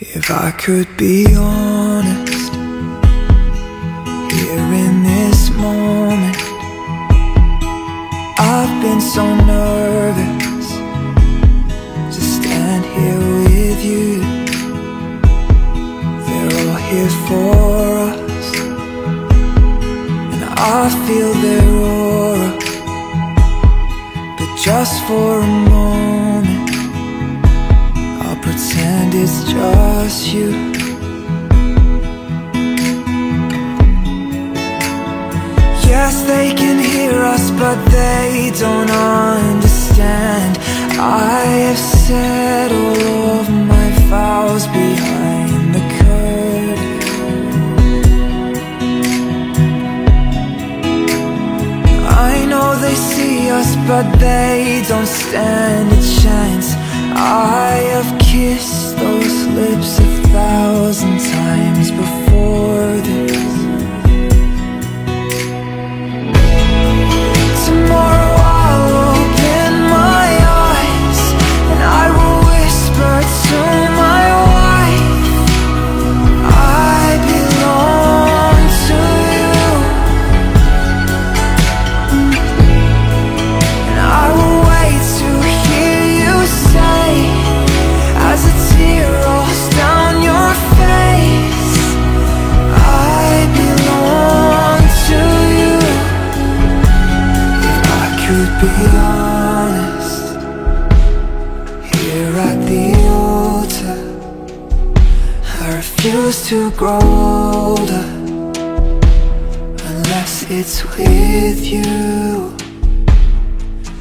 If I could be honest Here in this moment I've been so nervous To stand here with you. They're all here for us And I feel their aura But just for a moment pretend it's just you. Yes, they can hear us, but they don't understand. I have said all of my vows behind the curtain. I know they see us, but they don't stand a chance I have kissed those lips a thousand times before this. Tomorrow it's with you.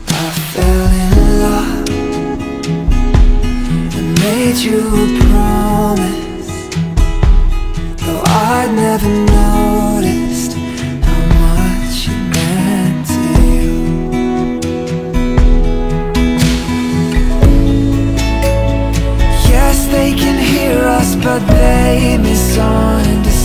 I fell in love And made you a promise. Though I'd never noticed How much it meant to you. Yes, they can hear us, but they misunderstand.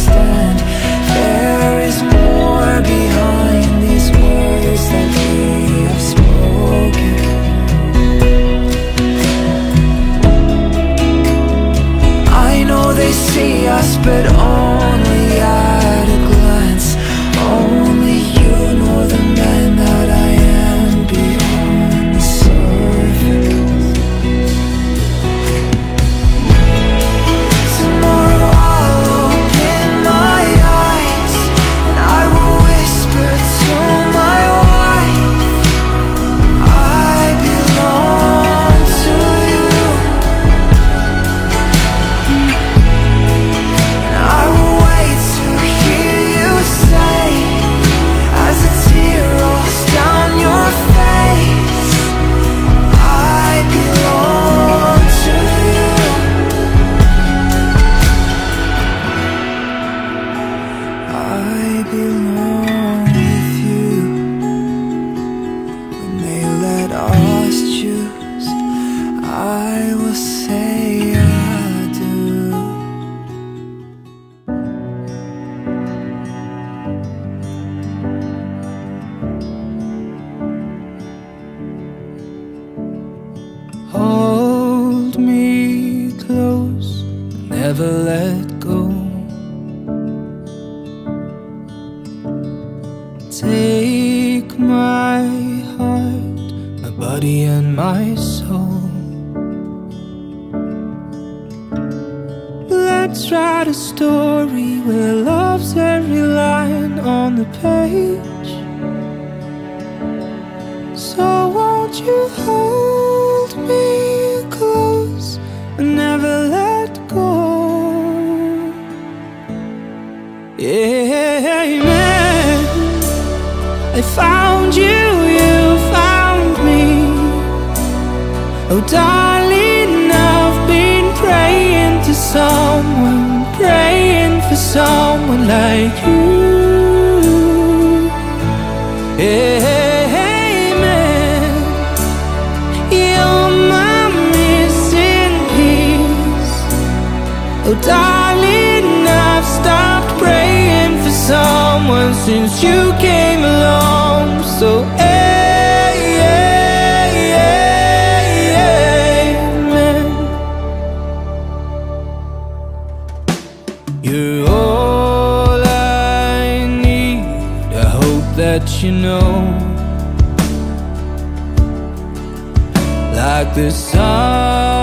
Never let go Take my heart, my body and my soul. Let's write a story where love's every line on the page. since you came along. So eh, amen You're all I need. I hope that you know. Like the sun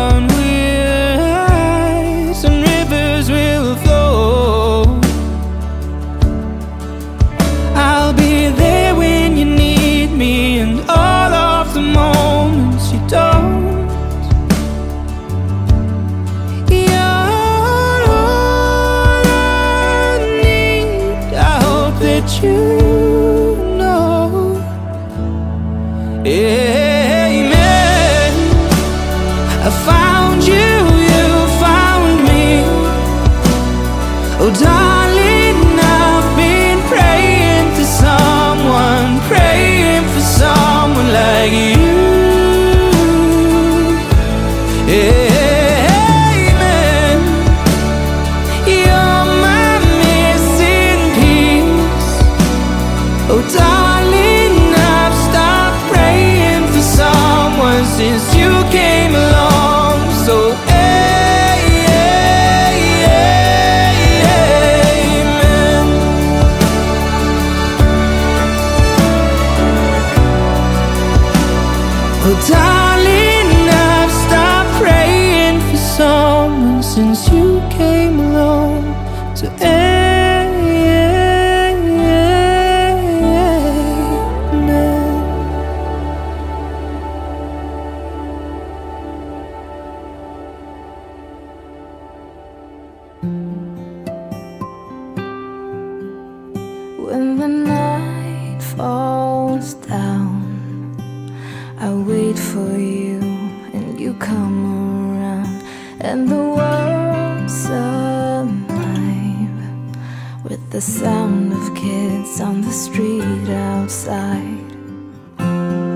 the sound of kids on the street outside.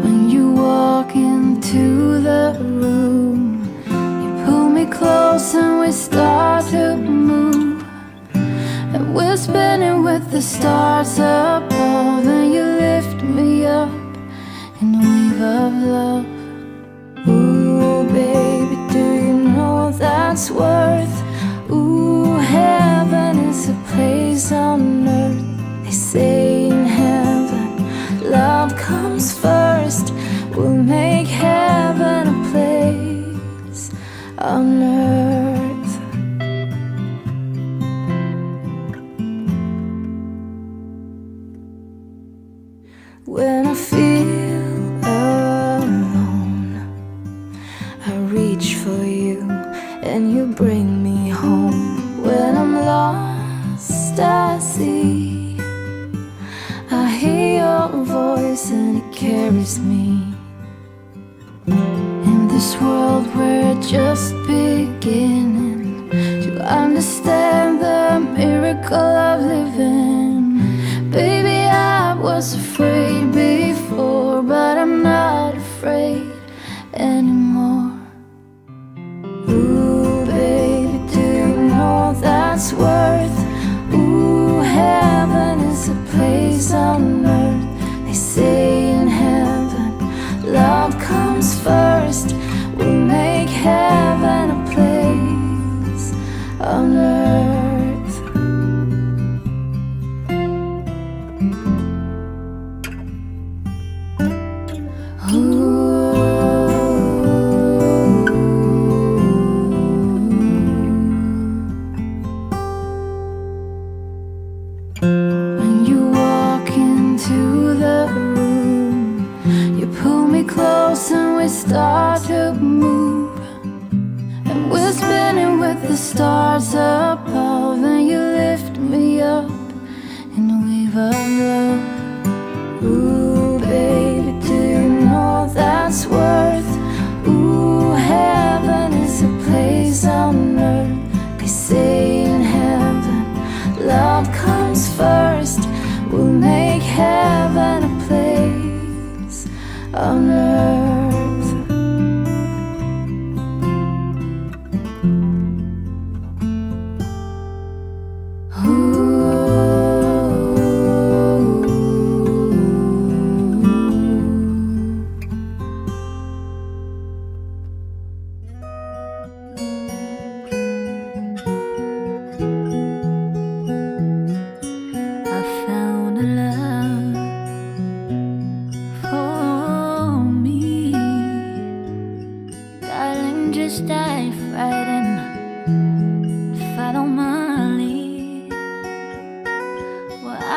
When you walk into the room, you pull me close and we start to move. And we're spinning with the stars above, and you lift me up in a wave of love. Ooh, baby, do you know that's what? reach for you and you bring me home. When I'm lost, I see. I hear your voice and it carries me. In this world, we're just beginning to understand the miracle of living. Baby, I was afraid before, but I'm not afraid anymore.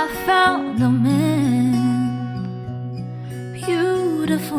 I found a man. Beautiful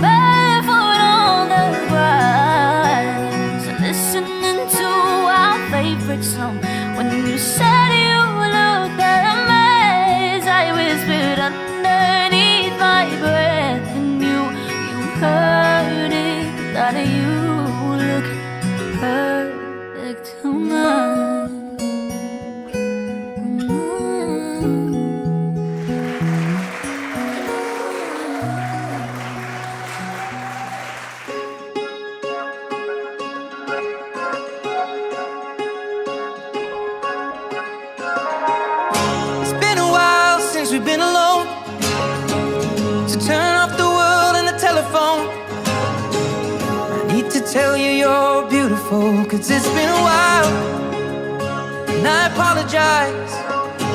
barefoot on the grass, listening to our favorite song. Cause it's been a while. And I apologize.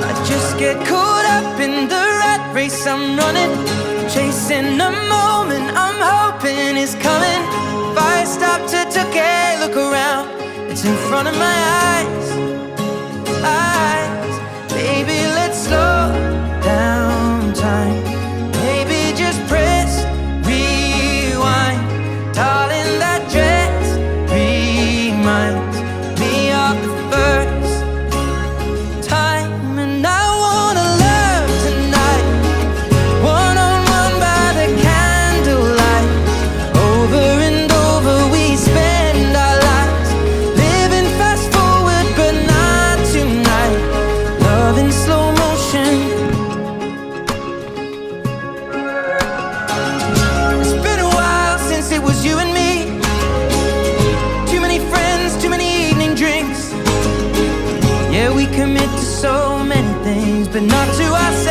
I just get caught up in the rat race. I'm running Chasing a moment. I'm hoping is coming. If I stop to take a look around It's in front of my eyes. to so many things, but not to us.